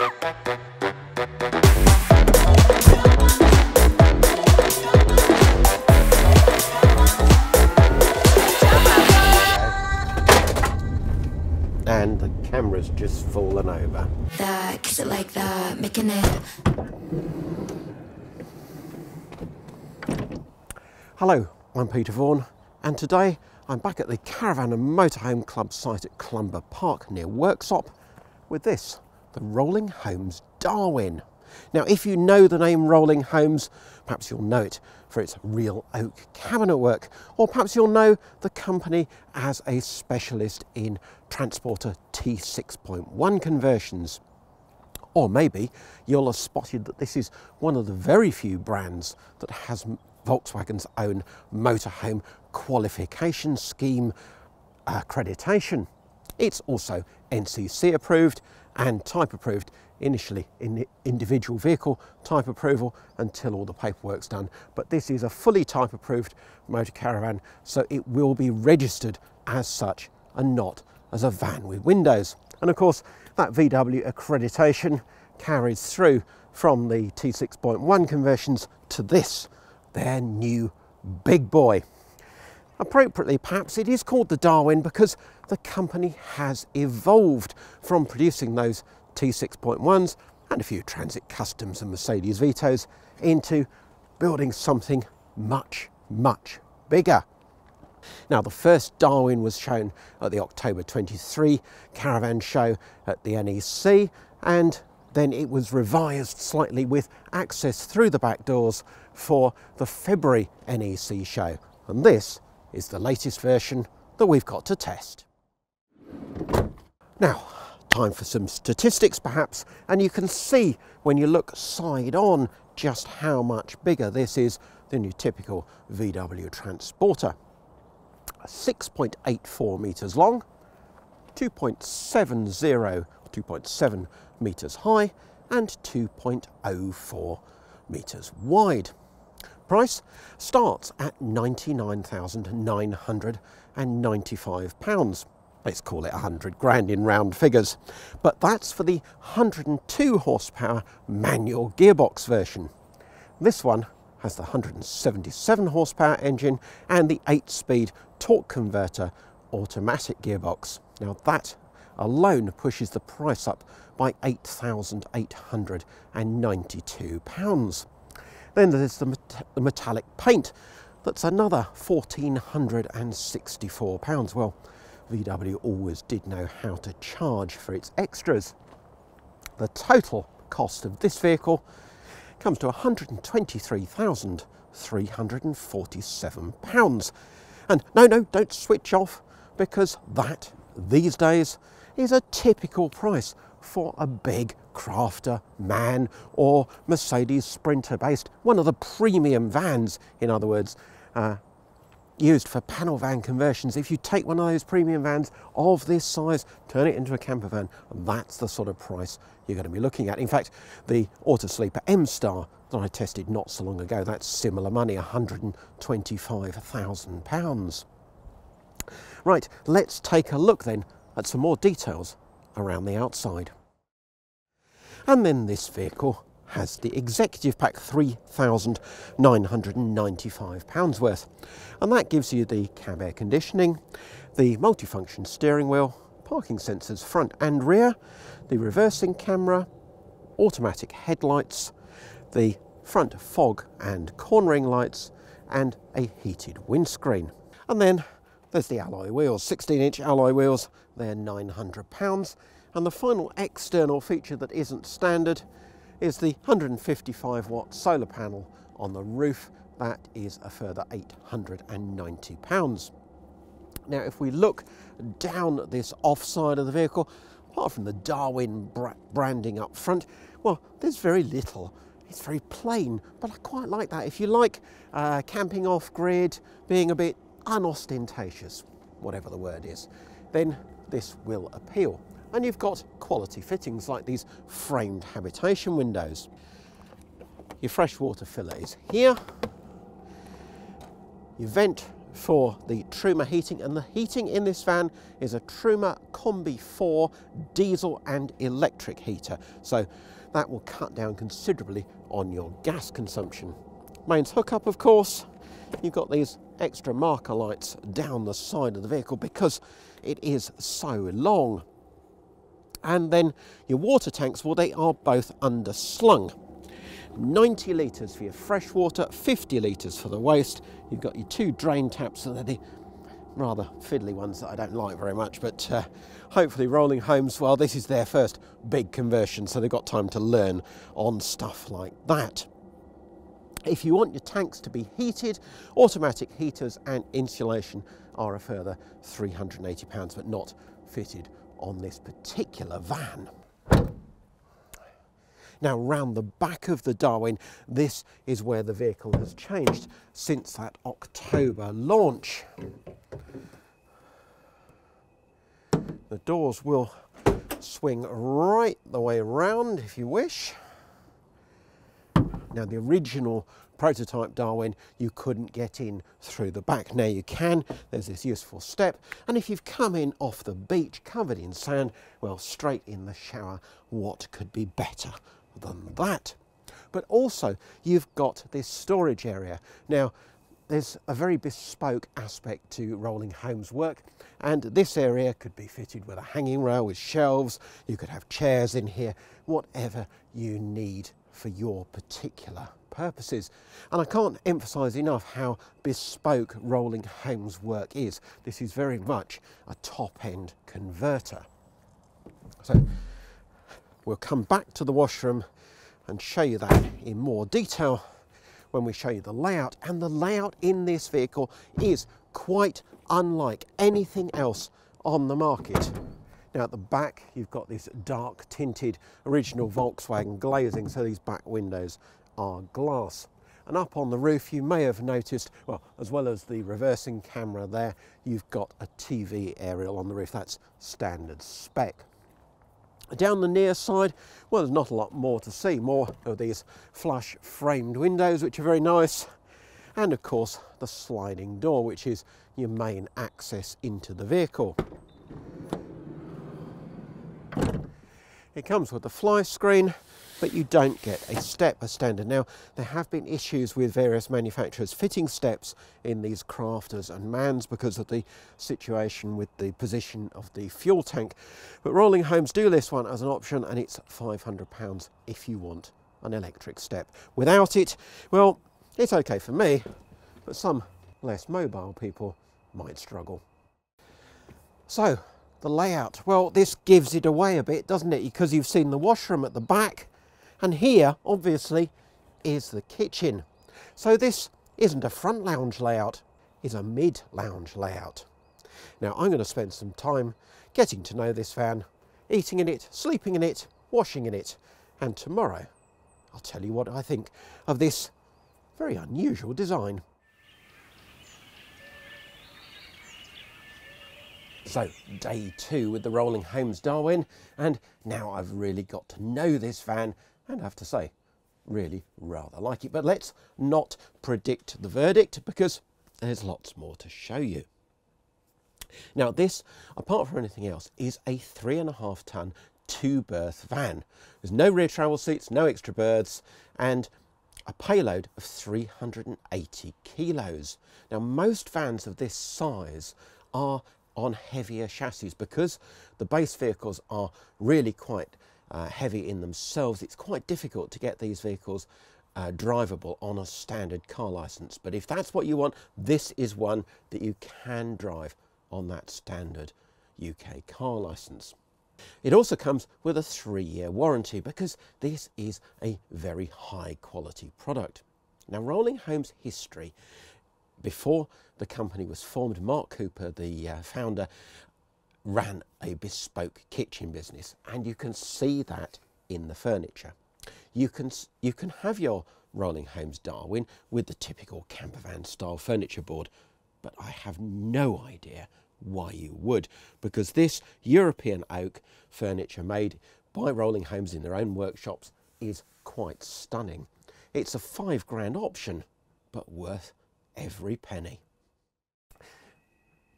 And the camera's just fallen over. that, kiss it like that, making it. Hello, I'm Peter Vaughan, and today I'm back at the Caravan and Motorhome Club site at Clumber Park near Worksop with this, the Rolling Homes Darwin. Now, if you know the name Rolling Homes, perhaps you'll know it for its real oak cabinet work, or perhaps you'll know the company as a specialist in transporter T6.1 conversions. Or maybe you'll have spotted that this is one of the very few brands that has Volkswagen's own motorhome qualification scheme accreditation. It's also NCC approved and type approved initially in the individual vehicle type approval until all the paperwork's done. But this is a fully type approved motor caravan, so it will be registered as such and not as a van with windows. And of course, that VW accreditation carries through from the T6.1 conversions to this, their new big boy. Appropriately, perhaps it is called the Darwin because the company has evolved from producing those T6.1s and a few Transit Customs and Mercedes Vitos into building something much, much bigger. Now, the first Darwin was shown at the October 23 caravan show at the NEC, and then it was revised slightly with access through the back doors for the February NEC show. And this is the latest version that we've got to test. Now, time for some statistics perhaps, and you can see when you look side on just how much bigger this is than your typical VW Transporter. 6.84 metres long, 2.70, 2.7 metres high, and 2.04 metres wide. Price starts at £99,995. Let's call it 100 grand in round figures. But that's for the 102 horsepower manual gearbox version. This one has the 177 horsepower engine and the 8 speed torque converter automatic gearbox. Now that alone pushes the price up by £8,892. Then there's the, met the metallic paint, that's another £1,464. Well, VW always did know how to charge for its extras. The total cost of this vehicle comes to £123,347. And no, no, don't switch off because that, these days, is a typical price for a big crafter MAN or Mercedes Sprinter based, one of the premium vans, in other words, uh, used for panel van conversions. If you take one of those premium vans of this size, turn it into a camper van, that's the sort of price you're going to be looking at. In fact, the Autosleeper M-Star that I tested not so long ago, that's similar money, £125,000. Right, let's take a look then at some more details around the outside. And then this vehicle has the executive pack £3,995 worth. And that gives you the cab air conditioning, the multifunction steering wheel, parking sensors front and rear, the reversing camera, automatic headlights, the front fog and cornering lights, and a heated windscreen. And then there's the alloy wheels, 16 inch alloy wheels, they're £900. And the final external feature that isn't standard is the 155 watt solar panel on the roof. That is a further 890 pounds. Now, if we look down this offside of the vehicle, apart from the Darwin branding up front, well, there's very little. It's very plain, but I quite like that. If you like uh, camping off grid, being a bit unostentatious, whatever the word is, then this will appeal and you've got quality fittings like these framed habitation windows. Your freshwater filler is here. Your vent for the Truma heating and the heating in this van is a Truma Combi 4 diesel and electric heater so that will cut down considerably on your gas consumption. Mains hookup of course you've got these extra marker lights down the side of the vehicle because it is so long and then your water tanks well they are both underslung 90 litres for your fresh water, 50 litres for the waste. You've got your two drain taps, and they're the rather fiddly ones that I don't like very much, but uh, hopefully Rolling Homes, well, this is their first big conversion, so they've got time to learn on stuff like that. If you want your tanks to be heated, automatic heaters and insulation are a further £380, but not fitted on this particular van. Now, round the back of the Darwin, this is where the vehicle has changed since that October launch. The doors will swing right the way around if you wish. Now, the original prototype Darwin, you couldn't get in through the back. Now you can, there's this useful step. And if you've come in off the beach covered in sand, well, straight in the shower, what could be better? than that. But also, you've got this storage area. Now, there's a very bespoke aspect to Rolling Homes work, and this area could be fitted with a hanging rail with shelves. You could have chairs in here, whatever you need for your particular purposes. And I can't emphasize enough how bespoke Rolling Homes work is. This is very much a top end converter. So We'll come back to the washroom and show you that in more detail when we show you the layout. And the layout in this vehicle is quite unlike anything else on the market. Now at the back you've got this dark tinted original Volkswagen glazing so these back windows are glass. And up on the roof you may have noticed, well as well as the reversing camera there, you've got a TV aerial on the roof, that's standard spec. Down the near side, well, there's not a lot more to see. More of these flush framed windows, which are very nice. And of course, the sliding door, which is your main access into the vehicle. It comes with a fly screen but you don't get a step as standard. Now, there have been issues with various manufacturers fitting steps in these crafters and mans because of the situation with the position of the fuel tank. But Rolling Homes do list one as an option and it's £500 if you want an electric step. Without it, well, it's okay for me, but some less mobile people might struggle. So, the layout. Well, this gives it away a bit, doesn't it? Because you've seen the washroom at the back, and here, obviously, is the kitchen. So this isn't a front lounge layout, it's a mid lounge layout. Now I'm going to spend some time getting to know this van, eating in it, sleeping in it, washing in it, and tomorrow I'll tell you what I think of this very unusual design. So, day two with the Rolling Homes Darwin, and now I've really got to know this van and I have to say, really rather like it. But let's not predict the verdict because there's lots more to show you. Now this, apart from anything else, is a three and a half ton two berth van. There's no rear travel seats, no extra berths, and a payload of 380 kilos. Now most vans of this size are on heavier chassis because the base vehicles are really quite uh, heavy in themselves, it's quite difficult to get these vehicles uh, drivable on a standard car license. But if that's what you want, this is one that you can drive on that standard UK car license. It also comes with a three-year warranty because this is a very high quality product. Now Rolling Homes history, before the company was formed, Mark Cooper, the uh, founder, ran a bespoke kitchen business and you can see that in the furniture. You can, you can have your Rolling Homes Darwin with the typical campervan style furniture board, but I have no idea why you would, because this European oak furniture made by Rolling Homes in their own workshops is quite stunning. It's a five grand option, but worth every penny.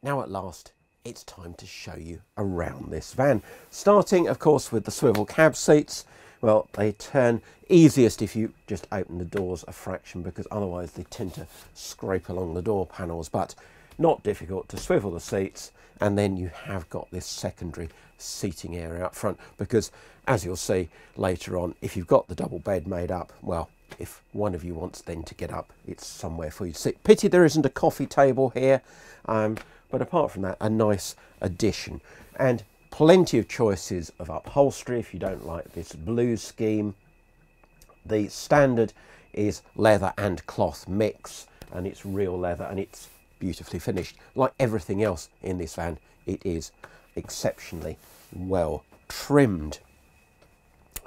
now at last it's time to show you around this van. Starting of course with the swivel cab seats. Well, they turn easiest if you just open the doors a fraction because otherwise they tend to scrape along the door panels. But not difficult to swivel the seats and then you have got this secondary seating area up front because as you'll see later on if you've got the double bed made up well if one of you wants then to get up it's somewhere for you to sit pity there isn't a coffee table here um, but apart from that a nice addition and plenty of choices of upholstery if you don't like this blue scheme the standard is leather and cloth mix and it's real leather and it's beautifully finished. Like everything else in this van, it is exceptionally well trimmed.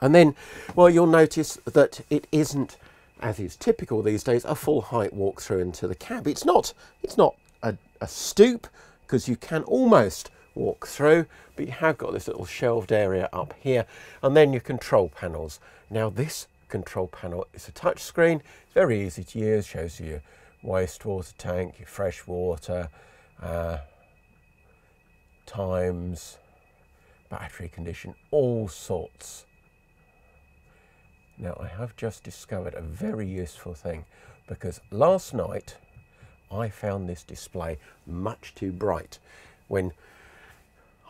And then, well, you'll notice that it isn't, as is typical these days, a full height walk through into the cab. It's not, it's not a, a stoop because you can almost walk through, but you have got this little shelved area up here, and then your control panels. Now, this control panel is a touch screen, it's very easy to use, shows you your wastewater tank, your fresh water, uh, times, battery condition, all sorts. Now I have just discovered a very useful thing because last night I found this display much too bright. When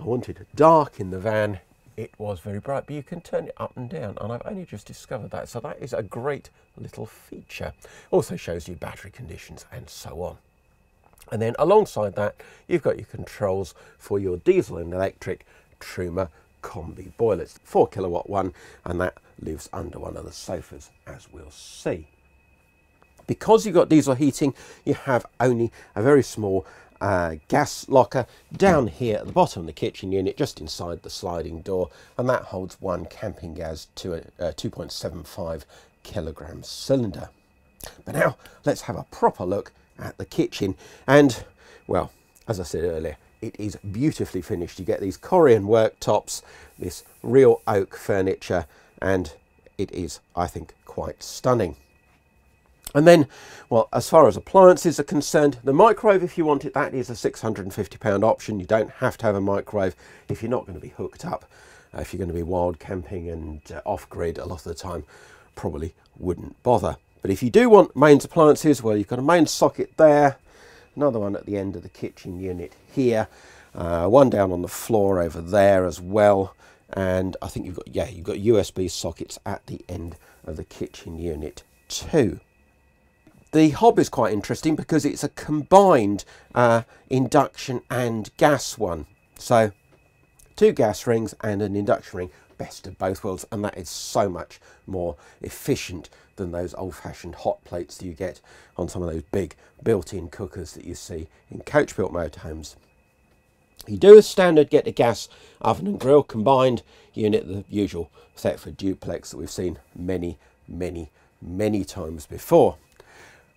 I wanted dark in the van, it was very bright, but you can turn it up and down, and I've only just discovered that. So that is a great little feature. Also shows you battery conditions and so on. And then alongside that, you've got your controls for your diesel and electric Truma combi boiler. boilers. 4 kilowatt one, and that lives under one of the sofas, as we'll see. Because you've got diesel heating, you have only a very small uh, gas locker down here at the bottom of the kitchen unit, just inside the sliding door, and that holds one Campingaz to a, a 2.75 kilogram cylinder. But now let's have a proper look at the kitchen, and well, as I said earlier, it is beautifully finished. You get these Corian worktops, this real oak furniture, and it is, I think, quite stunning. And then, well, as far as appliances are concerned, the microwave, if you want it, that is a £650 option. You don't have to have a microwave if you're not going to be hooked up. Uh, if you're going to be wild camping and uh, off-grid a lot of the time, probably wouldn't bother. But if you do want mains appliances, well, you've got a main socket there, another one at the end of the kitchen unit here, uh, one down on the floor over there as well. And I think you've got, yeah, you've got USB sockets at the end of the kitchen unit too. The hob is quite interesting because it's a combined uh, induction and gas one. So two gas rings and an induction ring, best of both worlds, and that is so much more efficient than those old-fashioned hot plates that you get on some of those big built-in cookers that you see in coach-built motorhomes. You do as standard get a gas oven and grill combined unit, the usual Thetford duplex that we've seen many, many, many times before.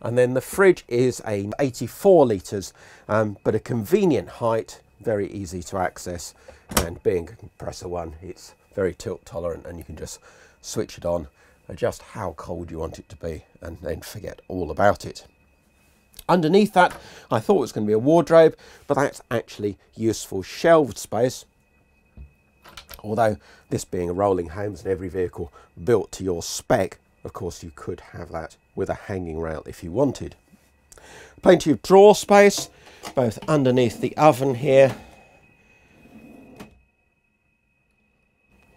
And then the fridge is a 84 litres, um, but a convenient height, very easy to access. And being a compressor one, it's very tilt tolerant and you can just switch it on, adjust how cold you want it to be, and then forget all about it. Underneath that, I thought it was going to be a wardrobe, but that's actually useful shelved space. Although this being a rolling homes and every vehicle built to your spec, of course, you could have that with a hanging rail if you wanted. Plenty of drawer space, both underneath the oven here.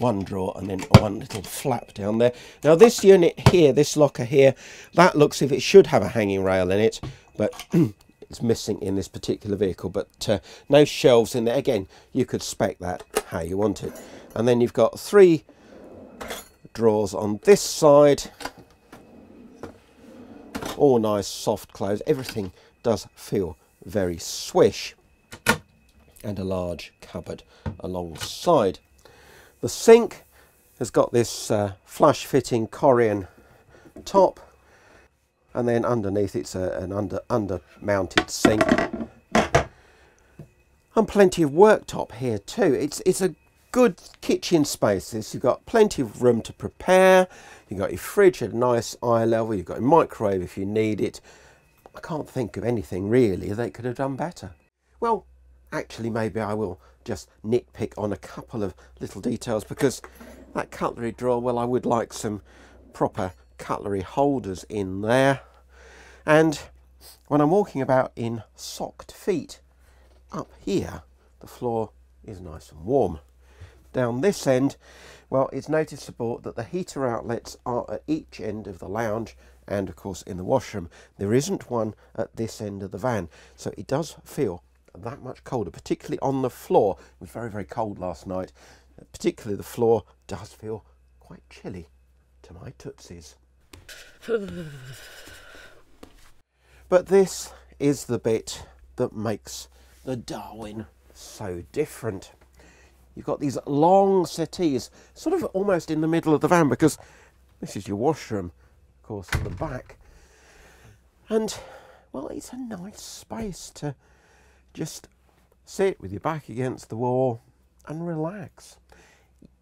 One drawer and then one little flap down there. Now this unit here, this locker here, that looks if it should have a hanging rail in it, but it's missing in this particular vehicle. But uh, no shelves in there. Again, you could spec that how you want it. And then you've got three drawers on this side all nice soft clothes everything does feel very swish and a large cupboard alongside the sink has got this uh, flush fitting Corian top and then underneath it's a, an under under mounted sink and plenty of worktop here too it's it's a good kitchen spaces. You've got plenty of room to prepare. You've got your fridge at a nice eye level. You've got a microwave if you need it. I can't think of anything really they could have done better. Well, actually maybe I will just nitpick on a couple of little details because that cutlery drawer, well, I would like some proper cutlery holders in there. And when I'm walking about in socked feet, up here, the floor is nice and warm. Down this end, well, it's noticeable that the heater outlets are at each end of the lounge and, of course, in the washroom. There isn't one at this end of the van, so it does feel that much colder, particularly on the floor. It was very, very cold last night. Particularly the floor does feel quite chilly to my tootsies. but this is the bit that makes the Darwin so different. You've got these long settees, sort of almost in the middle of the van, because this is your washroom, of course, at the back. And, well, it's a nice space to just sit with your back against the wall and relax.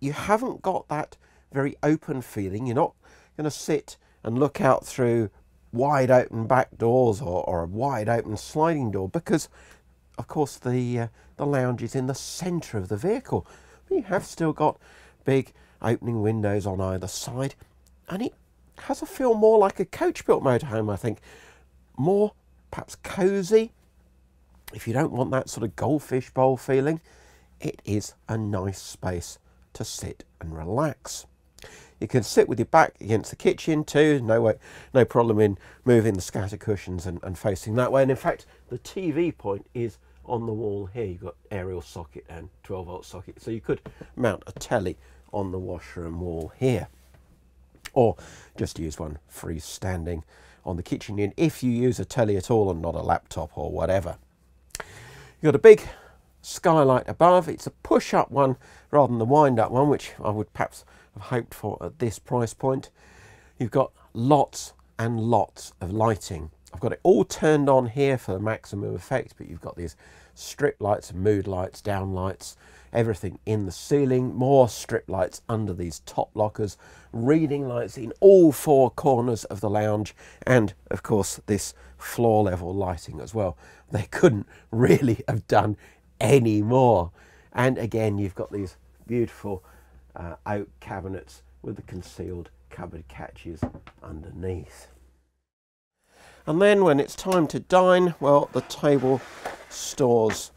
You haven't got that very open feeling. You're not going to sit and look out through wide open back doors or, or a wide open sliding door because of course, the, uh, the lounge is in the centre of the vehicle. But you have still got big opening windows on either side, and it has a feel more like a coach-built motorhome, I think. More, perhaps, cosy. If you don't want that sort of goldfish bowl feeling, it is a nice space to sit and relax. You can sit with your back against the kitchen too, no way, no problem in moving the scatter cushions and, and facing that way. And in fact, the TV point is on the wall here you've got aerial socket and 12 volt socket so you could mount a telly on the washroom wall here or just use one freestanding on the kitchen unit if you use a telly at all and not a laptop or whatever you've got a big skylight above. It's a push up one rather than the wind up one which I would perhaps have hoped for at this price point. You've got lots and lots of lighting. I've got it all turned on here for the maximum effect, but you've got these strip lights, mood lights, down lights, everything in the ceiling, more strip lights under these top lockers, reading lights in all four corners of the lounge, and of course this floor level lighting as well. They couldn't really have done any more. And again, you've got these beautiful uh, oak cabinets with the concealed cupboard catches underneath. And then when it's time to dine, well, the table stores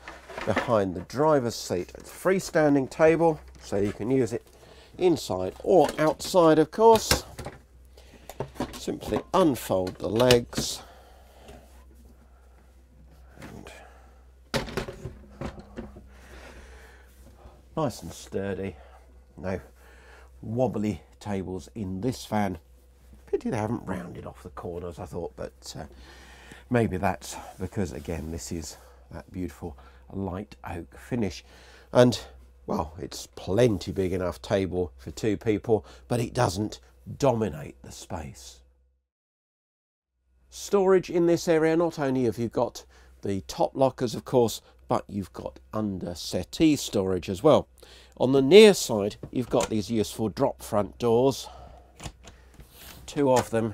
behind the driver's seat. It's a freestanding table, so you can use it inside or outside, of course. Simply unfold the legs. Nice and sturdy. No wobbly tables in this van. Pity they haven't rounded off the corners, I thought, but uh, maybe that's because, again, this is that beautiful light oak finish. And, well, it's plenty big enough table for two people, but it doesn't dominate the space. Storage in this area, not only have you got the top lockers, of course, but you've got under settee storage as well. On the near side, you've got these useful drop front doors two of them,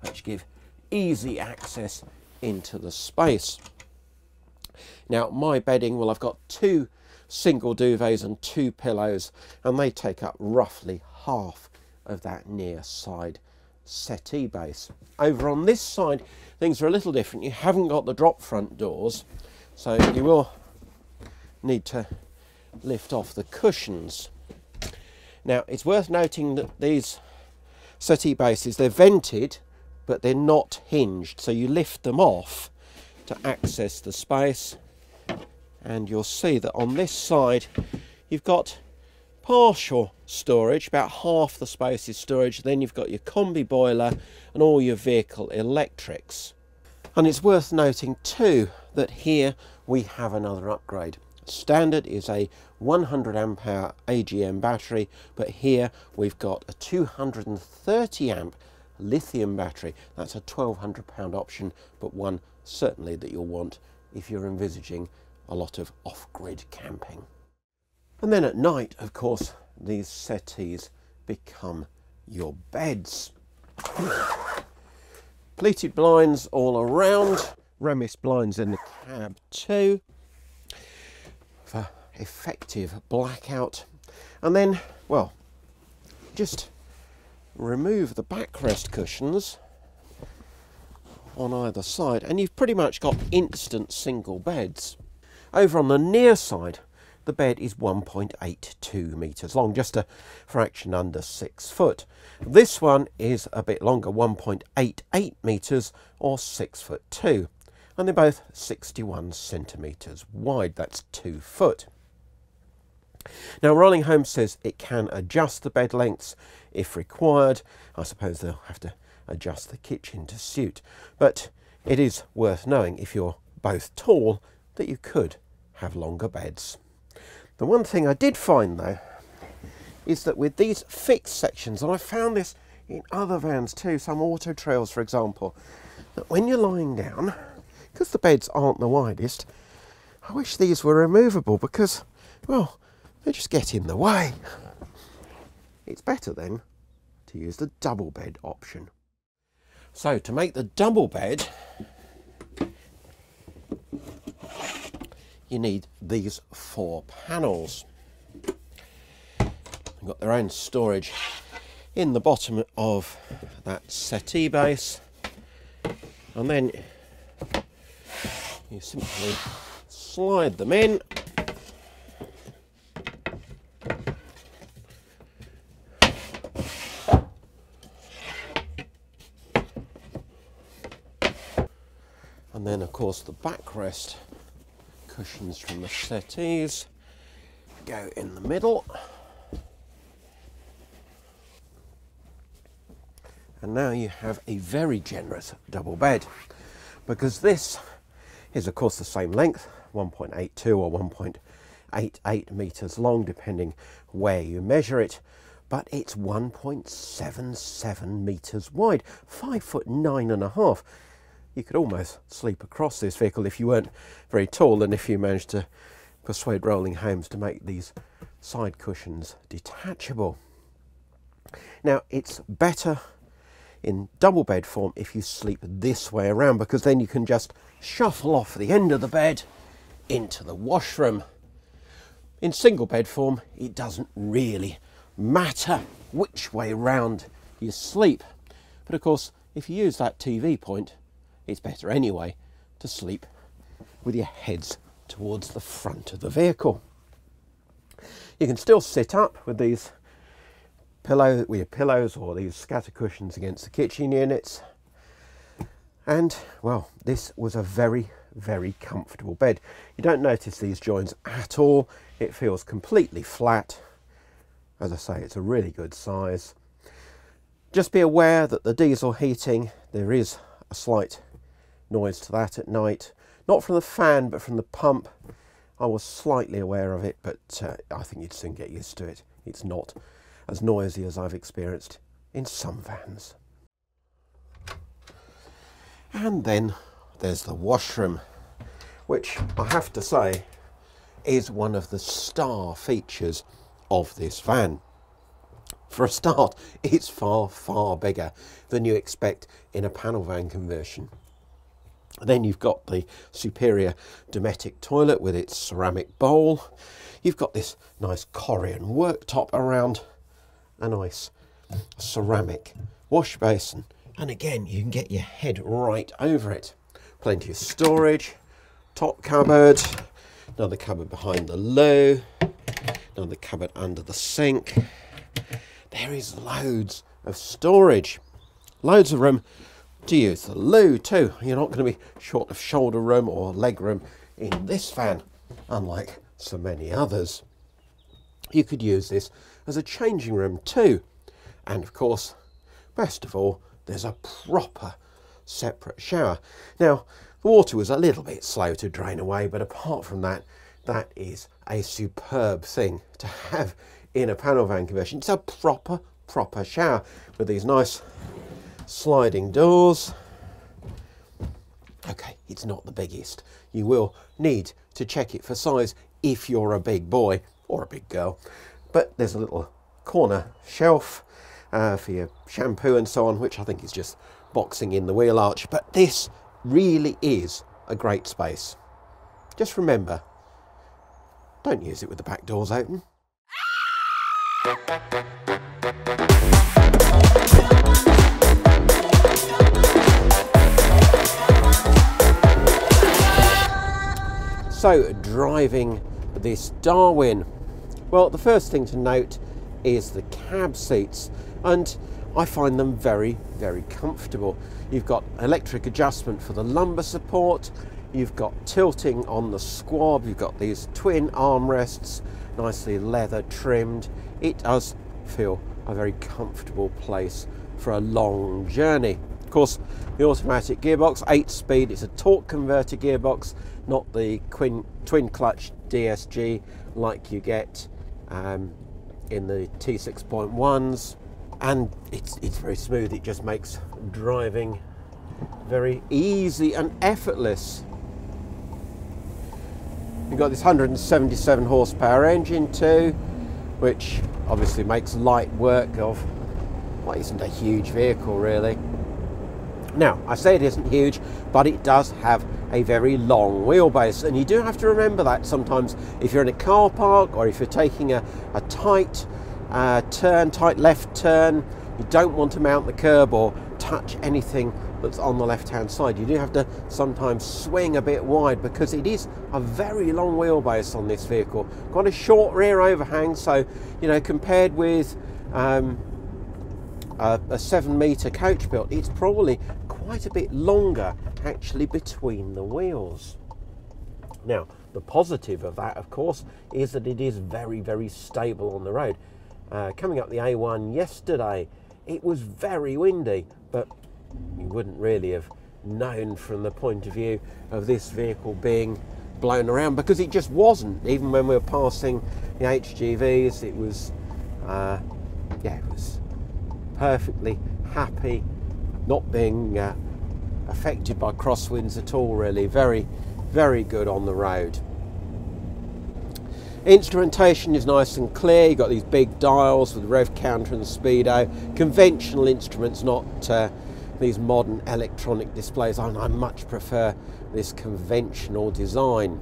which give easy access into the space. Now, my bedding, well, I've got two single duvets and two pillows, and they take up roughly half of that near side settee base. Over on this side, things are a little different. You haven't got the drop front doors, so you will need to lift off the cushions. Now, it's worth noting that these settee bases, they're vented, but they're not hinged. So you lift them off to access the space. And you'll see that on this side, you've got partial storage, about half the space is storage. Then you've got your combi boiler and all your vehicle electrics. And it's worth noting too that here we have another upgrade. Standard is a 100 amp hour AGM battery, but here we've got a 230 amp lithium battery. That's a 1200 pound option, but one certainly that you'll want if you're envisaging a lot of off-grid camping. And then at night, of course, these settees become your beds. Pleated blinds all around, Remis blinds in the cab too. For effective blackout. And then, well, just remove the backrest cushions on either side and you've pretty much got instant single beds. Over on the near side the bed is 1.82 metres long, just a fraction under 6 foot. This one is a bit longer, 1.88 metres or 6 foot 2 and they're both 61 centimetres wide, that's 2 foot. Now Rolling Home says it can adjust the bed lengths if required. I suppose they'll have to adjust the kitchen to suit. But it is worth knowing if you're both tall that you could have longer beds. The one thing I did find though is that with these fixed sections, and I found this in other vans too, some Auto-Trails for example, that when you're lying down, because the beds aren't the widest, I wish these were removable because, well, they just get in the way. It's better then to use the double bed option. So to make the double bed, you need these four panels. They've got their own storage in the bottom of that settee base and then you simply slide them in and then of course the backrest cushions from the settees. Go in the middle. And now you have a very generous double bed because this is of course the same length 1.82 or 1.88 meters long depending where you measure it but it's 1.77 meters wide five foot nine and a half you could almost sleep across this vehicle if you weren't very tall and if you managed to persuade Rolling Homes to make these side cushions detachable. Now it's better in double bed form if you sleep this way around because then you can just shuffle off the end of the bed into the washroom. In single bed form it doesn't really matter which way round you sleep but of course if you use that TV point it's better anyway to sleep with your heads towards the front of the vehicle. You can still sit up with these pillow with your pillows or these scatter cushions against the kitchen units. And well, this was a very, very comfortable bed. You don't notice these joins at all. It feels completely flat. As I say, it's a really good size. Just be aware that the diesel heating, there is a slight noise to that at night. Not from the fan, but from the pump. I was slightly aware of it, but uh, I think you'd soon get used to it. It's not as noisy as I've experienced in some vans. And then there's the washroom, which I have to say is one of the star features of this van. For a start, it's far, far bigger than you expect in a panel van conversion. Then you've got the superior Dometic toilet with its ceramic bowl. You've got this nice Corian worktop around a nice ceramic wash basin. And again, you can get your head right over it. Plenty of storage, top cupboard, another cupboard behind the loo, another cupboard under the sink. There is loads of storage, loads of room to use the loo too. You're not going to be short of shoulder room or leg room in this van, unlike so many others. You could use this as a changing room too. And of course, best of all, there's a proper separate shower. Now, the water was a little bit slow to drain away, but apart from that, that is a superb thing to have in a panel van conversion. It's a proper, proper shower with these nice sliding doors. Okay, it's not the biggest. You will need to check it for size if you're a big boy or a big girl. But there's a little corner shelf uh, for your shampoo and so on, which I think is just boxing in the wheel arch. But this really is a great space. Just remember, Don't use it with the back doors open. So, driving this Darwin. Well, the first thing to note is the cab seats, and I find them very, very comfortable. You've got electric adjustment for the lumbar support, you've got tilting on the squab, you've got these twin armrests, nicely leather trimmed. It does feel a very comfortable place for a long journey. Course, the automatic gearbox, 8 speed, it's a torque converter gearbox, not the twin, twin clutch DSG like you get um, in the T6.1s. And it's, it's very smooth, it just makes driving very easy and effortless. You've got this 177 horsepower engine too, which obviously makes light work of what isn't a huge vehicle really. Now, I say it isn't huge, but it does have a very long wheelbase, and you do have to remember that sometimes if you're in a car park or if you're taking a, a tight uh, turn, tight left turn, you don't want to mount the curb or touch anything that's on the left hand side. You do have to sometimes swing a bit wide because it is a very long wheelbase on this vehicle. Got a short rear overhang, so you know, compared with um, a, a seven metre coach built, it's probably quite a bit longer actually between the wheels. Now, the positive of that, of course, is that it is very, very stable on the road. Uh, coming up the A1 yesterday, it was very windy, but you wouldn't really have known from the point of view of this vehicle being blown around because it just wasn't. Even when we were passing the HGVs, it was, uh, yeah, it was perfectly happy, not being uh, affected by crosswinds at all, really. Very, very good on the road. Instrumentation is nice and clear. You've got these big dials with rev counter and speedo. Conventional instruments, not uh, these modern electronic displays. I, I much prefer this conventional design.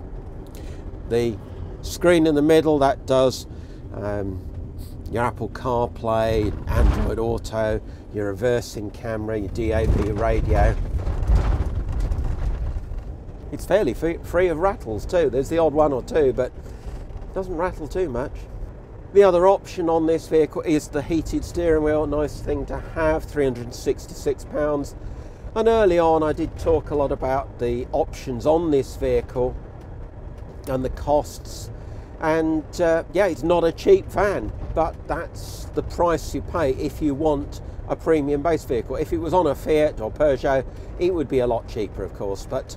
The screen in the middle that does um, your Apple CarPlay, Android Auto, your reversing camera, your DAB radio. It's fairly free of rattles too. There's the odd one or two, but it doesn't rattle too much. The other option on this vehicle is the heated steering wheel. Nice thing to have, 366 pounds. And early on, I did talk a lot about the options on this vehicle and the costs. And uh, yeah, it's not a cheap van, but that's the price you pay if you want a premium base vehicle. If it was on a Fiat or Peugeot, it would be a lot cheaper, of course. But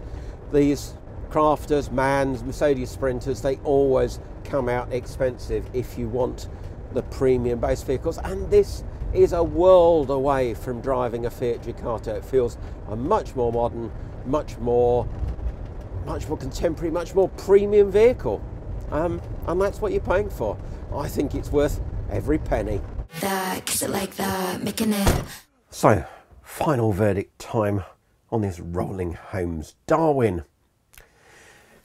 these crafters, MANs, Mercedes Sprinters, they always come out expensive if you want the premium base vehicles. And this is a world away from driving a Fiat Ducato. It feels a much more modern, much more, much more contemporary, much more premium vehicle. Um, and that's what you're paying for. I think it's worth every penny. That, kiss it like that, making it. So, final verdict time on this Rolling Homes Darwin.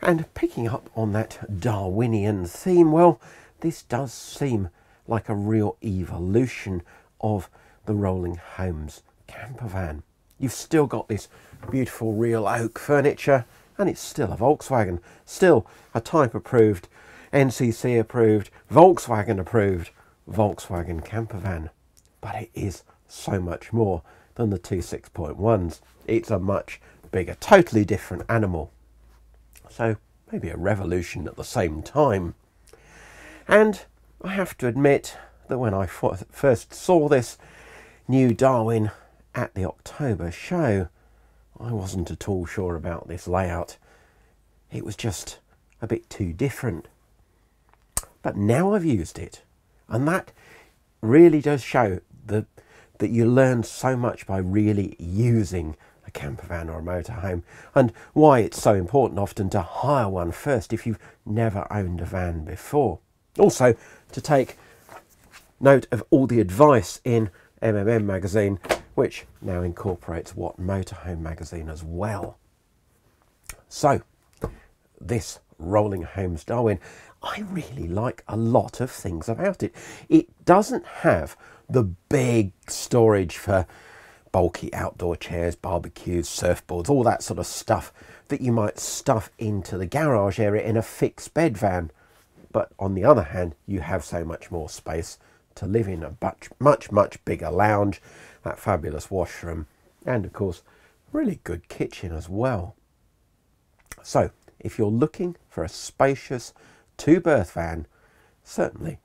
And picking up on that Darwinian theme, well, this does seem like a real evolution of the Rolling Homes camper van. You've still got this beautiful real oak furniture, and it's still a Volkswagen, still a type approved, NCC approved, Volkswagen approved Volkswagen camper van. But it is so much more than the T6.1s. It's a much bigger, totally different animal. So maybe a revolution at the same time. And I have to admit that when I first saw this new Darwin at the October show, I wasn't at all sure about this layout. It was just a bit too different. But now I've used it, and that really does show that, that you learn so much by really using a camper van or a motorhome and why it's so important often to hire one first if you've never owned a van before. Also, to take note of all the advice in MMM magazine, which now incorporates What Motorhome magazine as well. So, this Rolling Homes Darwin, I really like a lot of things about it. It doesn't have the big storage for bulky outdoor chairs, barbecues, surfboards, all that sort of stuff that you might stuff into the garage area in a fixed bed van. But on the other hand, you have so much more space to live in a much, much, much bigger lounge, that fabulous washroom, and of course, really good kitchen as well. So, if you're looking for a spacious two berth van, certainly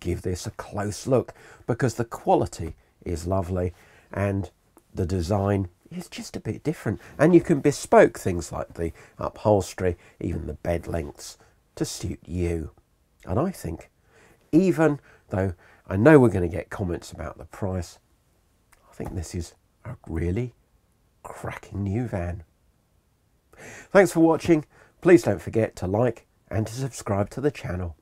give this a close look because the quality is lovely and the design is just a bit different. And you can bespoke things like the upholstery, even the bed lengths to suit you. And I think, even though I know we're going to get comments about the price, I think this is a really cracking new van. Thanks for watching. Please don't forget to like and to subscribe to the channel.